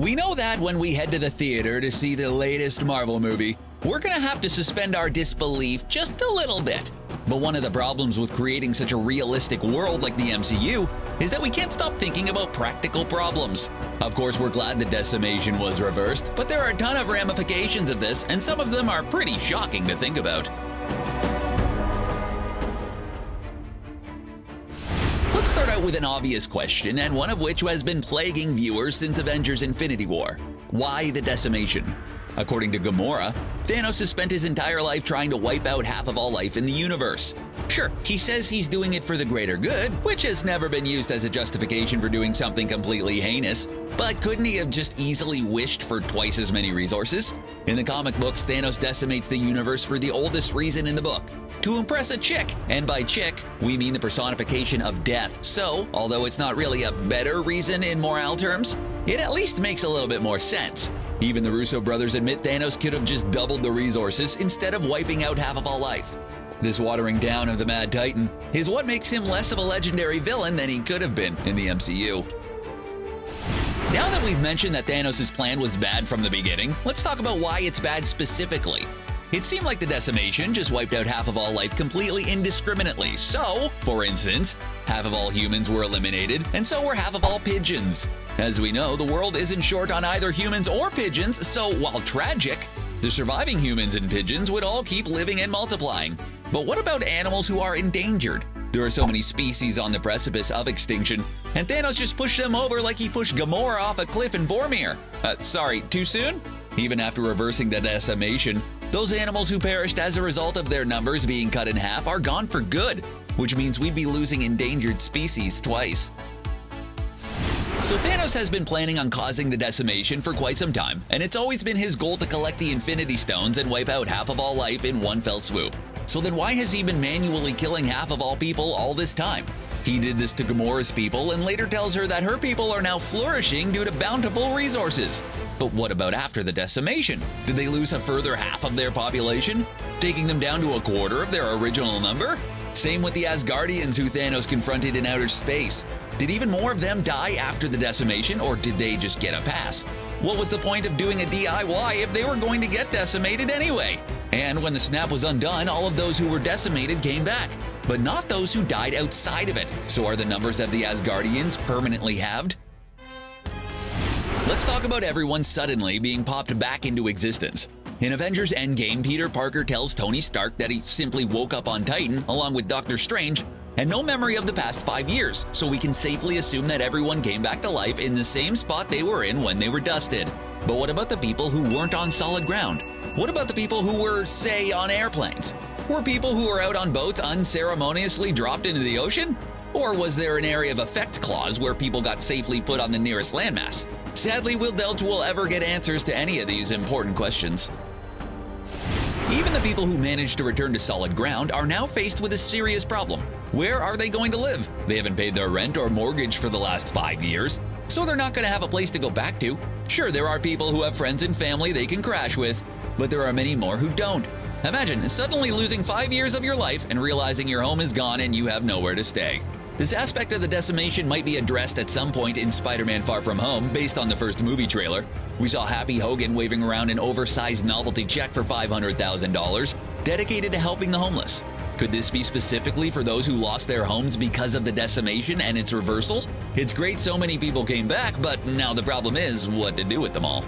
We know that when we head to the theater to see the latest Marvel movie, we're gonna have to suspend our disbelief just a little bit. But one of the problems with creating such a realistic world like the MCU is that we can't stop thinking about practical problems. Of course, we're glad the decimation was reversed, but there are a ton of ramifications of this, and some of them are pretty shocking to think about. Let's start out with an obvious question, and one of which has been plaguing viewers since Avengers Infinity War. Why the decimation? According to Gamora, Thanos has spent his entire life trying to wipe out half of all life in the universe. Sure, he says he's doing it for the greater good, which has never been used as a justification for doing something completely heinous. But couldn't he have just easily wished for twice as many resources? In the comic books, Thanos decimates the universe for the oldest reason in the book to impress a chick. And by chick, we mean the personification of death. So, although it's not really a better reason in morale terms, it at least makes a little bit more sense. Even the Russo brothers admit Thanos could have just doubled the resources instead of wiping out half of all life. This watering down of the Mad Titan is what makes him less of a legendary villain than he could have been in the MCU. Now that we've mentioned that Thanos' plan was bad from the beginning, let's talk about why it's bad specifically. It seemed like the decimation just wiped out half of all life completely indiscriminately. So, for instance, half of all humans were eliminated, and so were half of all pigeons. As we know, the world isn't short on either humans or pigeons, so while tragic, the surviving humans and pigeons would all keep living and multiplying. But what about animals who are endangered? There are so many species on the precipice of extinction, and Thanos just pushed them over like he pushed Gamora off a cliff in Vormir. Uh, sorry, too soon? Even after reversing the decimation, those animals who perished as a result of their numbers being cut in half are gone for good, which means we'd be losing endangered species twice. So Thanos has been planning on causing the decimation for quite some time, and it's always been his goal to collect the Infinity Stones and wipe out half of all life in one fell swoop. So then why has he been manually killing half of all people all this time? He did this to Gamora's people and later tells her that her people are now flourishing due to bountiful resources. But what about after the decimation? Did they lose a further half of their population, taking them down to a quarter of their original number? Same with the Asgardians who Thanos confronted in outer space. Did even more of them die after the decimation, or did they just get a pass? What was the point of doing a DIY if they were going to get decimated anyway? And when the snap was undone, all of those who were decimated came back, but not those who died outside of it. So are the numbers of the Asgardians permanently halved? Let's talk about everyone suddenly being popped back into existence. In Avengers Endgame, Peter Parker tells Tony Stark that he simply woke up on Titan along with Doctor Strange and no memory of the past five years, so we can safely assume that everyone came back to life in the same spot they were in when they were dusted. But what about the people who weren't on solid ground? What about the people who were, say, on airplanes? Were people who were out on boats unceremoniously dropped into the ocean? Or was there an area of effect clause where people got safely put on the nearest landmass? Sadly, Will Delta will ever get answers to any of these important questions. Even the people who managed to return to solid ground are now faced with a serious problem. Where are they going to live? They haven't paid their rent or mortgage for the last five years, so they're not going to have a place to go back to. Sure, there are people who have friends and family they can crash with, but there are many more who don't. Imagine suddenly losing five years of your life and realizing your home is gone and you have nowhere to stay. This aspect of the decimation might be addressed at some point in Spider-Man Far From Home based on the first movie trailer. We saw Happy Hogan waving around an oversized novelty check for $500,000 dedicated to helping the homeless. Could this be specifically for those who lost their homes because of the decimation and its reversal? It's great so many people came back, but now the problem is what to do with them all.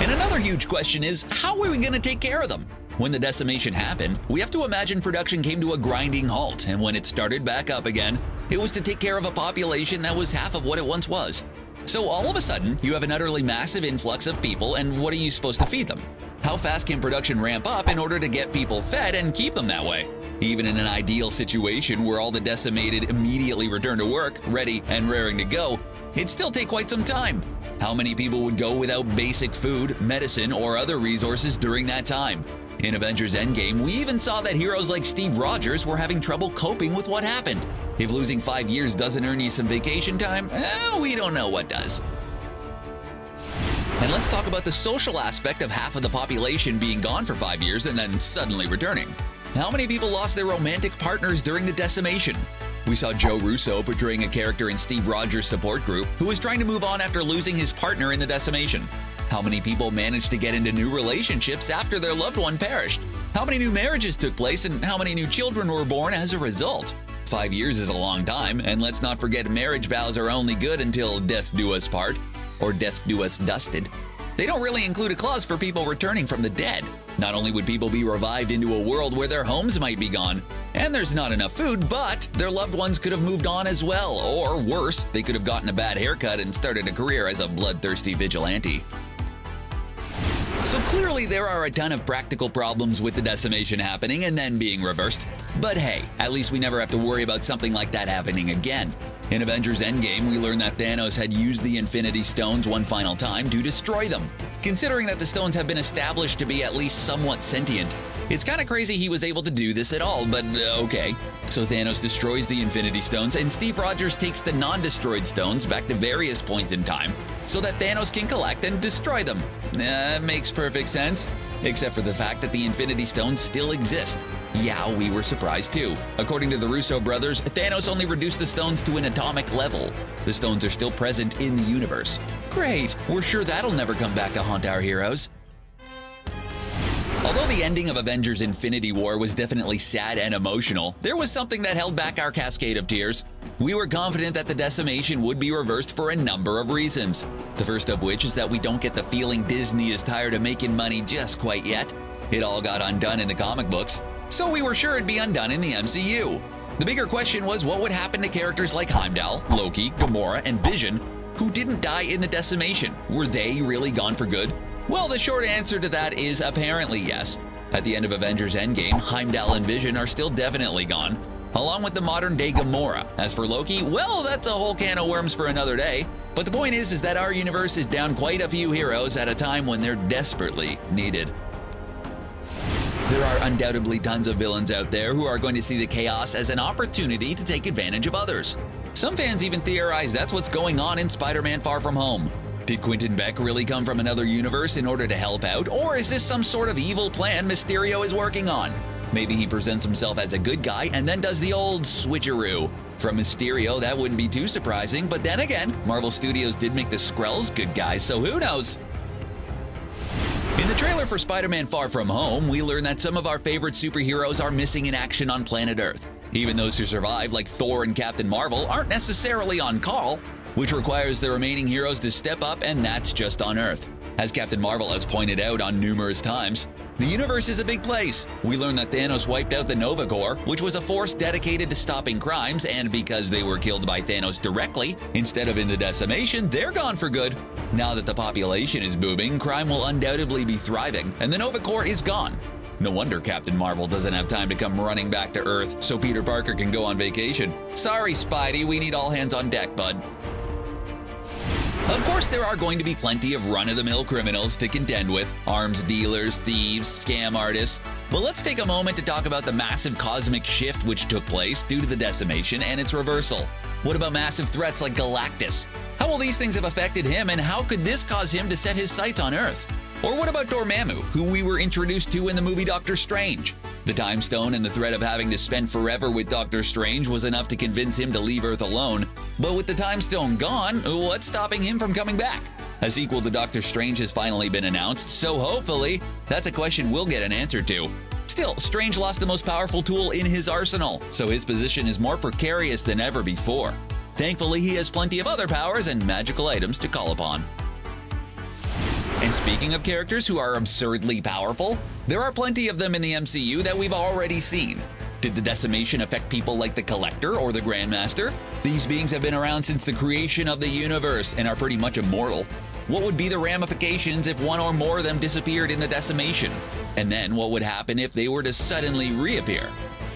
And another huge question is, how are we going to take care of them? When the decimation happened, we have to imagine production came to a grinding halt, and when it started back up again, it was to take care of a population that was half of what it once was. So all of a sudden, you have an utterly massive influx of people, and what are you supposed to feed them? How fast can production ramp up in order to get people fed and keep them that way? Even in an ideal situation where all the decimated immediately return to work, ready and raring to go, it'd still take quite some time. How many people would go without basic food, medicine, or other resources during that time? In Avengers Endgame, we even saw that heroes like Steve Rogers were having trouble coping with what happened. If losing five years doesn't earn you some vacation time, eh, we don't know what does. And let's talk about the social aspect of half of the population being gone for five years and then suddenly returning. How many people lost their romantic partners during the decimation? We saw Joe Russo portraying a character in Steve Rogers' support group who was trying to move on after losing his partner in the decimation. How many people managed to get into new relationships after their loved one perished? How many new marriages took place and how many new children were born as a result? Five years is a long time, and let's not forget marriage vows are only good until death do us part, or death do us dusted. They don't really include a clause for people returning from the dead. Not only would people be revived into a world where their homes might be gone, and there's not enough food, but their loved ones could have moved on as well, or worse, they could have gotten a bad haircut and started a career as a bloodthirsty vigilante. So clearly there are a ton of practical problems with the decimation happening and then being reversed. But hey, at least we never have to worry about something like that happening again. In Avengers Endgame, we learn that Thanos had used the Infinity Stones one final time to destroy them. Considering that the stones have been established to be at least somewhat sentient, it's kinda crazy he was able to do this at all, but uh, okay. So Thanos destroys the Infinity Stones, and Steve Rogers takes the non-destroyed stones back to various points in time, so that Thanos can collect and destroy them. That makes perfect sense. Except for the fact that the Infinity Stones still exist. Yeah, we were surprised too. According to the Russo brothers, Thanos only reduced the stones to an atomic level. The stones are still present in the universe. Great, we're sure that'll never come back to haunt our heroes. Although the ending of Avengers Infinity War was definitely sad and emotional, there was something that held back our cascade of tears. We were confident that the decimation would be reversed for a number of reasons. The first of which is that we don't get the feeling Disney is tired of making money just quite yet. It all got undone in the comic books, so we were sure it'd be undone in the MCU. The bigger question was what would happen to characters like Heimdall, Loki, Gamora, and Vision, who didn't die in the decimation. Were they really gone for good? Well, the short answer to that is apparently yes. At the end of Avengers Endgame, Heimdall and Vision are still definitely gone, along with the modern day Gamora. As for Loki, well, that's a whole can of worms for another day. But the point is, is that our universe is down quite a few heroes at a time when they're desperately needed. There are undoubtedly tons of villains out there who are going to see the chaos as an opportunity to take advantage of others. Some fans even theorize that's what's going on in Spider-Man Far From Home. Did Quentin Beck really come from another universe in order to help out, or is this some sort of evil plan Mysterio is working on? Maybe he presents himself as a good guy and then does the old switcheroo. From Mysterio, that wouldn't be too surprising, but then again, Marvel Studios did make the Skrulls good guys, so who knows? In the trailer for Spider-Man Far From Home, we learn that some of our favorite superheroes are missing in action on planet Earth. Even those who survive, like Thor and Captain Marvel, aren't necessarily on call which requires the remaining heroes to step up, and that's just on Earth. As Captain Marvel has pointed out on numerous times, the universe is a big place. We learn that Thanos wiped out the Nova Corps, which was a force dedicated to stopping crimes, and because they were killed by Thanos directly, instead of in the decimation, they're gone for good. Now that the population is booming, crime will undoubtedly be thriving, and the Nova Corps is gone. No wonder Captain Marvel doesn't have time to come running back to Earth so Peter Parker can go on vacation. Sorry, Spidey, we need all hands on deck, bud. Of course, there are going to be plenty of run-of-the-mill criminals to contend with arms dealers, thieves, scam artists. But let's take a moment to talk about the massive cosmic shift which took place due to the decimation and its reversal. What about massive threats like Galactus? How will these things have affected him, and how could this cause him to set his sights on Earth? Or what about Dormammu, who we were introduced to in the movie Doctor Strange? The Time Stone and the threat of having to spend forever with Doctor Strange was enough to convince him to leave Earth alone. But with the Time Stone gone, what's stopping him from coming back? A sequel to Doctor Strange has finally been announced, so hopefully, that's a question we'll get an answer to. Still, Strange lost the most powerful tool in his arsenal, so his position is more precarious than ever before. Thankfully, he has plenty of other powers and magical items to call upon. And speaking of characters who are absurdly powerful, there are plenty of them in the MCU that we've already seen. Did the decimation affect people like the Collector or the Grandmaster? These beings have been around since the creation of the universe and are pretty much immortal. What would be the ramifications if one or more of them disappeared in the decimation? And then what would happen if they were to suddenly reappear?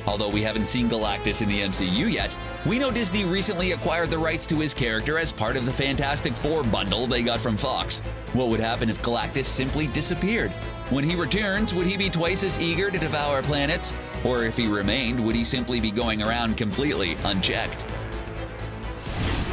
Although we haven't seen Galactus in the MCU yet, we know Disney recently acquired the rights to his character as part of the Fantastic Four bundle they got from Fox. What would happen if Galactus simply disappeared? When he returns, would he be twice as eager to devour planets? Or if he remained, would he simply be going around completely unchecked?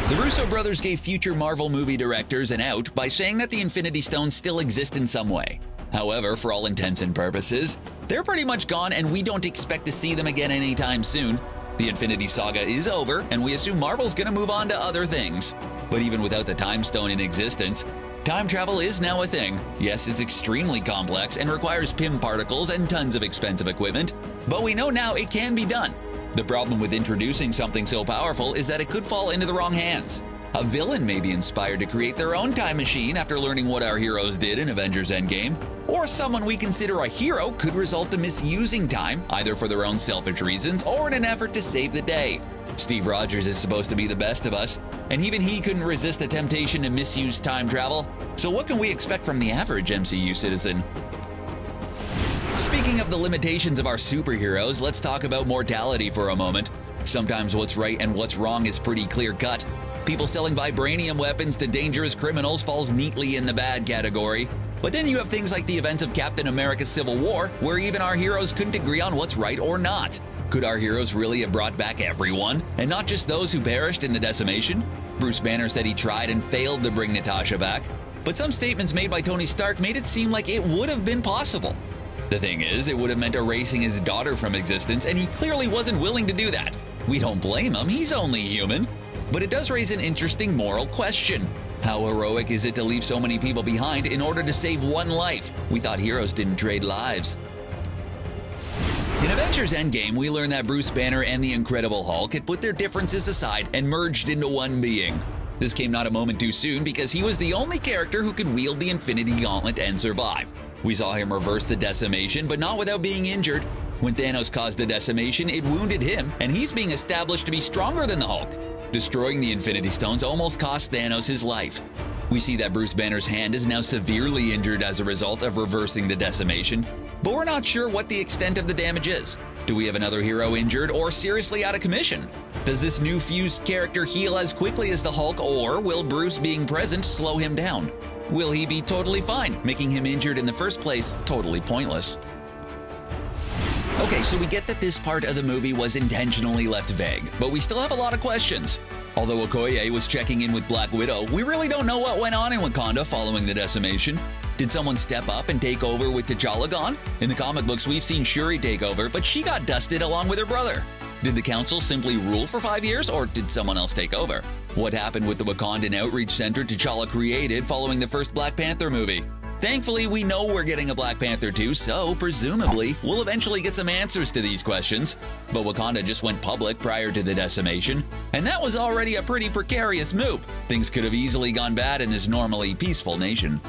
The Russo brothers gave future Marvel movie directors an out by saying that the Infinity Stones still exist in some way. However, for all intents and purposes, they're pretty much gone and we don't expect to see them again anytime soon. The Infinity Saga is over, and we assume Marvel's gonna move on to other things. But even without the Time Stone in existence, time travel is now a thing. Yes, it's extremely complex and requires Pym particles and tons of expensive equipment, but we know now it can be done. The problem with introducing something so powerful is that it could fall into the wrong hands. A villain may be inspired to create their own time machine after learning what our heroes did in Avengers Endgame, or someone we consider a hero could result in misusing time, either for their own selfish reasons or in an effort to save the day. Steve Rogers is supposed to be the best of us, and even he couldn't resist the temptation to misuse time travel. So, what can we expect from the average MCU citizen? Speaking of the limitations of our superheroes, let's talk about mortality for a moment. Sometimes what's right and what's wrong is pretty clear cut, people selling vibranium weapons to dangerous criminals falls neatly in the bad category. But then you have things like the events of Captain America's Civil War, where even our heroes couldn't agree on what's right or not. Could our heroes really have brought back everyone, and not just those who perished in the decimation? Bruce Banner said he tried and failed to bring Natasha back, but some statements made by Tony Stark made it seem like it would have been possible. The thing is, it would have meant erasing his daughter from existence, and he clearly wasn't willing to do that. We don't blame him, he's only human. But it does raise an interesting moral question. How heroic is it to leave so many people behind in order to save one life? We thought heroes didn't trade lives. In Avengers Endgame, we learn that Bruce Banner and the Incredible Hulk had put their differences aside and merged into one being. This came not a moment too soon because he was the only character who could wield the Infinity Gauntlet and survive. We saw him reverse the decimation, but not without being injured. When Thanos caused the decimation, it wounded him, and he's being established to be stronger than the Hulk. Destroying the Infinity Stones almost cost Thanos his life. We see that Bruce Banner's hand is now severely injured as a result of reversing the decimation, but we're not sure what the extent of the damage is. Do we have another hero injured or seriously out of commission? Does this new fused character heal as quickly as the Hulk, or will Bruce being present slow him down? Will he be totally fine, making him injured in the first place totally pointless? Okay, so we get that this part of the movie was intentionally left vague, but we still have a lot of questions. Although Okoye was checking in with Black Widow, we really don't know what went on in Wakanda following the decimation. Did someone step up and take over with T'Challa gone? In the comic books, we've seen Shuri take over, but she got dusted along with her brother. Did the council simply rule for five years, or did someone else take over? What happened with the Wakandan Outreach Center T'Challa created following the first Black Panther movie? Thankfully, we know we're getting a Black Panther 2, so presumably, we'll eventually get some answers to these questions. But Wakanda just went public prior to the decimation, and that was already a pretty precarious move. Things could have easily gone bad in this normally peaceful nation.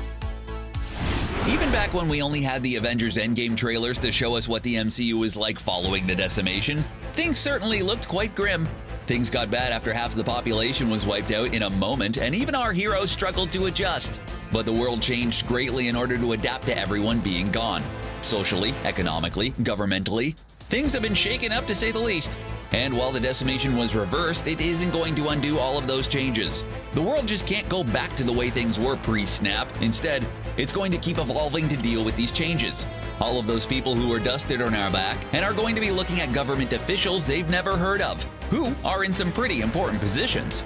Even back when we only had the Avengers Endgame trailers to show us what the MCU is like following the decimation, things certainly looked quite grim. Things got bad after half the population was wiped out in a moment, and even our heroes struggled to adjust. But the world changed greatly in order to adapt to everyone being gone. Socially, economically, governmentally, things have been shaken up to say the least. And while the decimation was reversed, it isn't going to undo all of those changes. The world just can't go back to the way things were pre snap. Instead, it's going to keep evolving to deal with these changes. All of those people who were dusted on our back and are going to be looking at government officials they've never heard of, who are in some pretty important positions.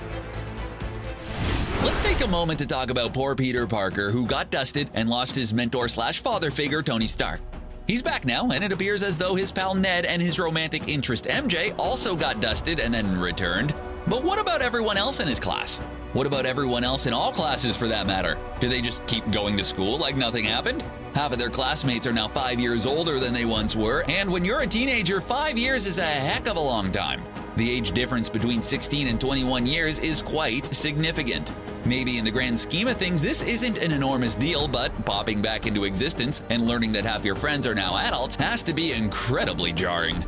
Let's take a moment to talk about poor Peter Parker, who got dusted and lost his mentor slash father figure, Tony Stark. He's back now, and it appears as though his pal Ned and his romantic interest MJ also got dusted and then returned. But what about everyone else in his class? What about everyone else in all classes for that matter? Do they just keep going to school like nothing happened? Half of their classmates are now five years older than they once were, and when you're a teenager, five years is a heck of a long time. The age difference between 16 and 21 years is quite significant. Maybe in the grand scheme of things, this isn't an enormous deal, but popping back into existence and learning that half your friends are now adults has to be incredibly jarring.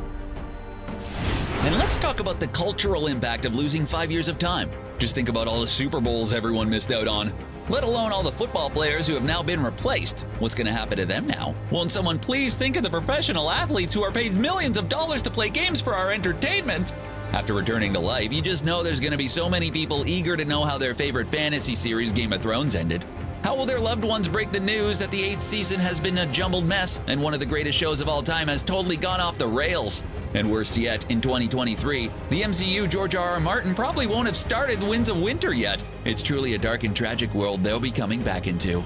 And let's talk about the cultural impact of losing five years of time. Just think about all the Super Bowls everyone missed out on, let alone all the football players who have now been replaced. What's going to happen to them now? Won't someone please think of the professional athletes who are paid millions of dollars to play games for our entertainment? After returning to life, you just know there's going to be so many people eager to know how their favorite fantasy series Game of Thrones ended. How will their loved ones break the news that the eighth season has been a jumbled mess and one of the greatest shows of all time has totally gone off the rails? And worse yet, in 2023, the MCU George R. R. Martin probably won't have started Winds of Winter yet. It's truly a dark and tragic world they'll be coming back into.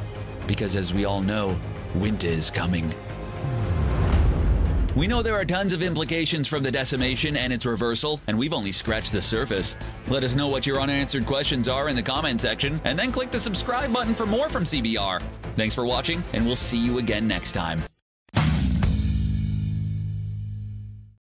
Because as we all know, winter is coming. We know there are tons of implications from the decimation and its reversal, and we've only scratched the surface. Let us know what your unanswered questions are in the comment section, and then click the subscribe button for more from CBR. Thanks for watching, and we'll see you again next time.